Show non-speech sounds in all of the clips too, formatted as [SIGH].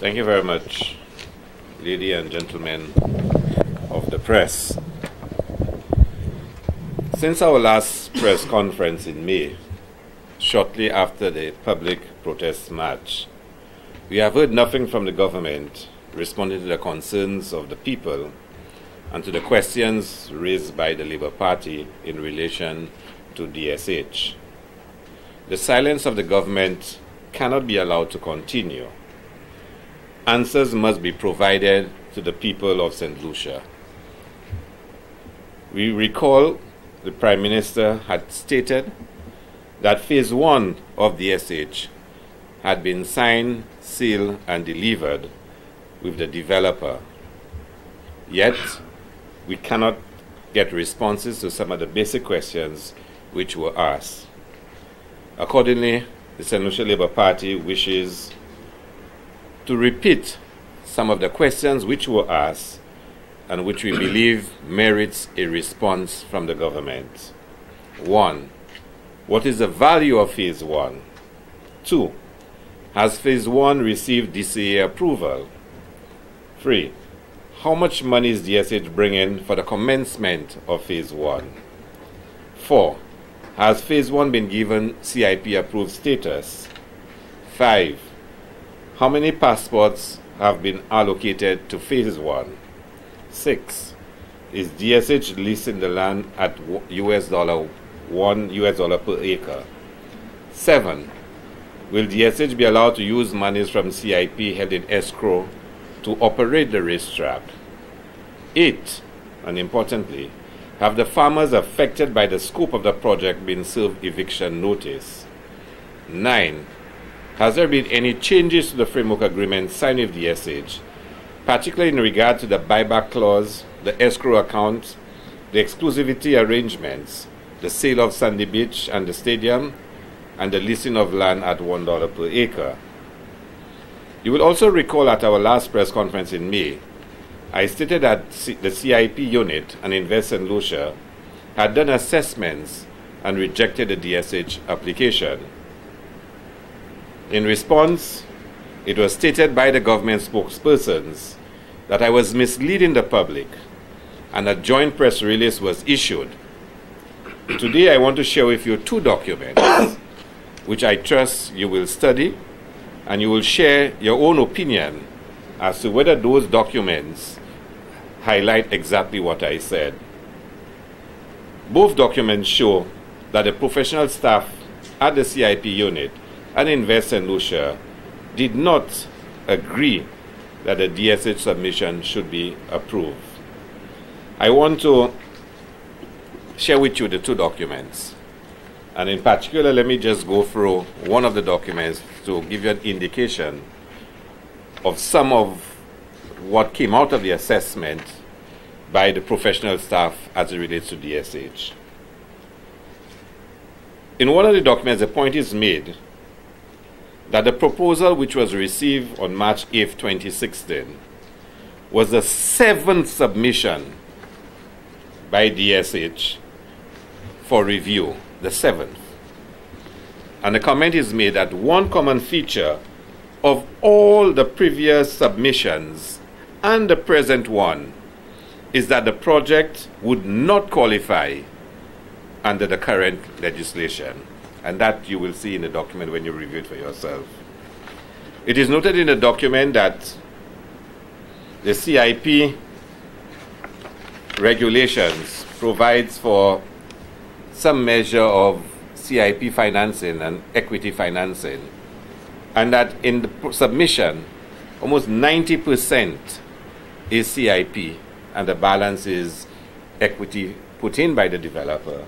Thank you very much, ladies and gentlemen of the press. Since our last press conference in May, shortly after the public protest march, we have heard nothing from the government responding to the concerns of the people and to the questions raised by the Labour Party in relation to DSH. The silence of the government cannot be allowed to continue. Answers must be provided to the people of St. Lucia. We recall the Prime Minister had stated that phase one of DSH had been signed, sealed, and delivered with the developer. Yet, we cannot get responses to some of the basic questions which were asked. Accordingly, the St. Lucia Labour Party wishes to repeat some of the questions which were asked and which we believe merits a response from the government. One, what is the value of phase one? Two, has phase one received DCA approval? Three, how much money is DSH bringing for the commencement of phase one? Four, has phase one been given CIP approved status? Five, how many passports have been allocated to phase one? Six, is DSH leasing the land at US dollar one US dollar per acre? Seven, will DSH be allowed to use monies from CIP held in escrow to operate the racetrack? Eight, and importantly, have the farmers affected by the scope of the project been served eviction notice? Nine, has there been any changes to the framework agreement signed with the DSH particularly in regard to the buyback clause, the escrow account, the exclusivity arrangements, the sale of Sandy Beach and the stadium, and the leasing of land at $1 per acre. You will also recall at our last press conference in May, I stated that the CIP unit and Invest St. Lucia had done assessments and rejected the DSH application. In response, it was stated by the government spokespersons that I was misleading the public and a joint press release was issued. Today I want to share with you two documents [COUGHS] which I trust you will study and you will share your own opinion as to whether those documents highlight exactly what I said. Both documents show that the professional staff at the CIP unit and St. Lucia did not agree that the DSH submission should be approved. I want to share with you the two documents. And in particular, let me just go through one of the documents to give you an indication of some of what came out of the assessment by the professional staff as it relates to DSH. In one of the documents, the point is made that the proposal which was received on March 8, 2016, was the seventh submission by DSH for review, the seventh. And the comment is made that one common feature of all the previous submissions and the present one is that the project would not qualify under the current legislation and that you will see in the document when you review it for yourself. It is noted in the document that the CIP regulations provides for some measure of CIP financing and equity financing, and that in the submission, almost 90% is CIP, and the balance is equity put in by the developer,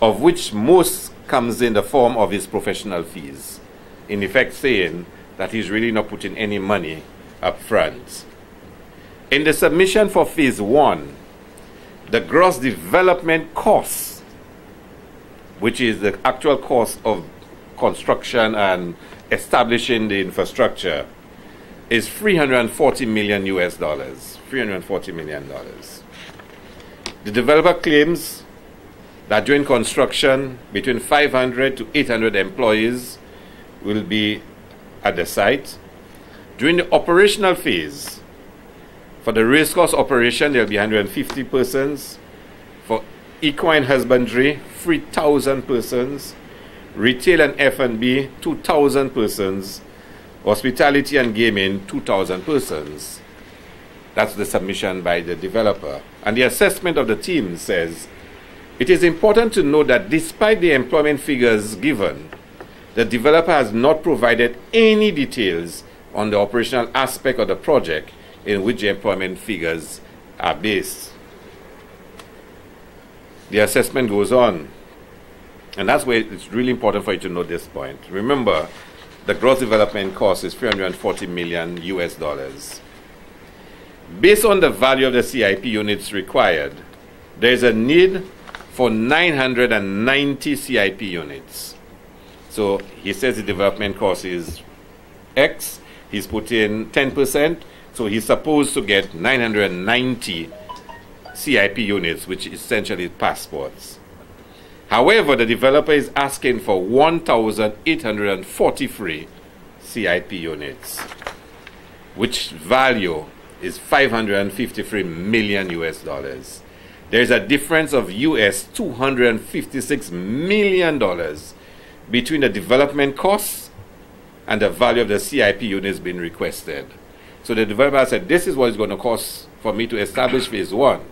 of which most comes in the form of his professional fees, in effect saying that he's really not putting any money up front. In the submission for phase one, the gross development cost, which is the actual cost of construction and establishing the infrastructure, is 340 million US dollars. 340 million dollars. The developer claims that during construction, between 500 to 800 employees will be at the site, During the operational phase, for the racecourse operation, there will be 150 persons. For equine husbandry, 3,000 persons. Retail and F&B, 2,000 persons. Hospitality and gaming, 2,000 persons. That's the submission by the developer. And the assessment of the team says it is important to note that despite the employment figures given, the developer has not provided any details on the operational aspect of the project in which the employment figures are based. The assessment goes on, and that's where it's really important for you to know this point. Remember, the gross development cost is 340 million US dollars. Based on the value of the CIP units required, there is a need for 990 CIP units. So he says the development cost is X, he's put in 10%, so he's supposed to get 990 CIP units, which essentially is passports. However, the developer is asking for 1,843 CIP units, which value is 553 million US dollars. There's a difference of US $256 million between the development costs and the value of the CIP units being requested. So the developer said, this is what it's going to cost for me to establish phase one,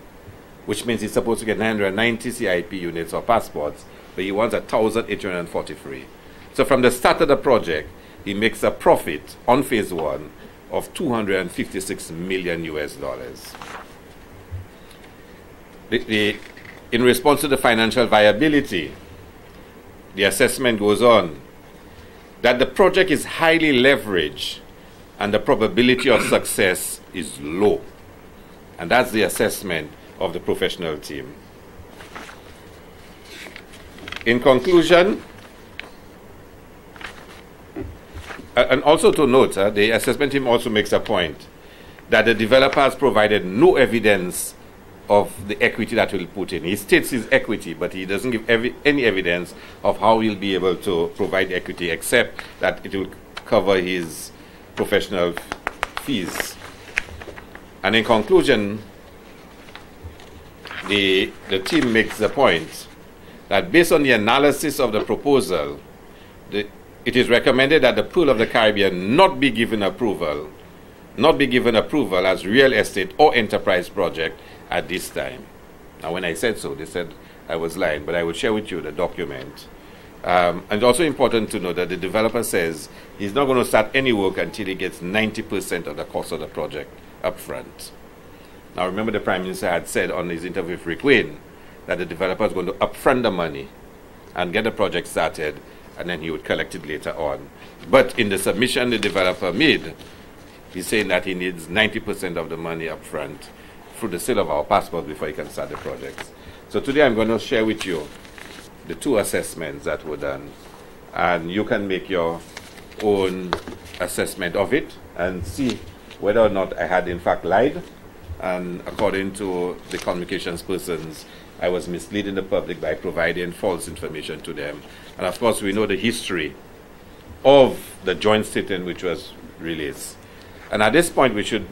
which means he's supposed to get 990 CIP units or passports, but he wants 1,843. So from the start of the project, he makes a profit on phase one of 256 million US dollars the, the, in response to the financial viability, the assessment goes on that the project is highly leveraged and the probability of success is low. And that's the assessment of the professional team. In conclusion, and also to note, uh, the assessment team also makes a point that the developer has provided no evidence of the equity that he'll put in. He states his equity, but he doesn't give ev any evidence of how he'll be able to provide equity except that it will cover his professional fees. And in conclusion, the, the team makes the point that based on the analysis of the proposal, the, it is recommended that the Pearl of the Caribbean not be given approval, not be given approval as real estate or enterprise project at this time. Now, when I said so, they said I was lying, but I will share with you the document. Um, and also important to know that the developer says he's not going to start any work until he gets 90% of the cost of the project up front. Now, remember the Prime Minister had said on his interview with Rick Wayne that the developer is going to upfront the money and get the project started, and then he would collect it later on. But in the submission the developer made, he's saying that he needs 90% of the money up front through the sale of our passports before you can start the projects. So today I'm going to share with you the two assessments that were done. And you can make your own assessment of it and see whether or not I had in fact lied. And according to the communications persons, I was misleading the public by providing false information to them. And of course, we know the history of the joint statement which was released. And at this point, we should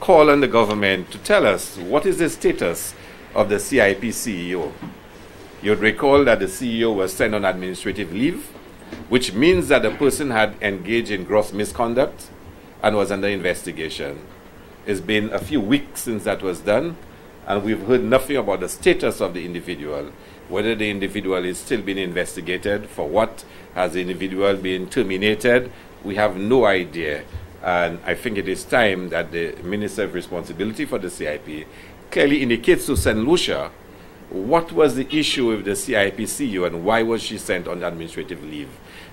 call on the government to tell us what is the status of the CIP CEO. You'd recall that the CEO was sent on administrative leave, which means that the person had engaged in gross misconduct and was under investigation. It's been a few weeks since that was done, and we've heard nothing about the status of the individual, whether the individual is still being investigated, for what has the individual been terminated. We have no idea. And I think it is time that the Minister of Responsibility for the CIP clearly indicates to St. Lucia what was the issue with the CIP CEO and why was she sent on administrative leave.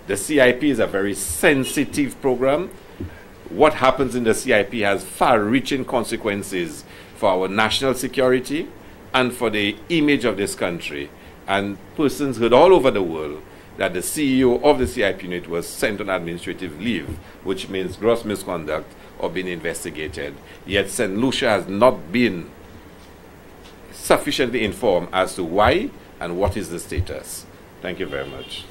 The CIP is a very sensitive program. What happens in the CIP has far reaching consequences for our national security and for the image of this country. And persons heard all over the world that the CEO of the CIP unit was sent on administrative leave, which means gross misconduct or being investigated. Yet St. Lucia has not been sufficiently informed as to why and what is the status. Thank you very much.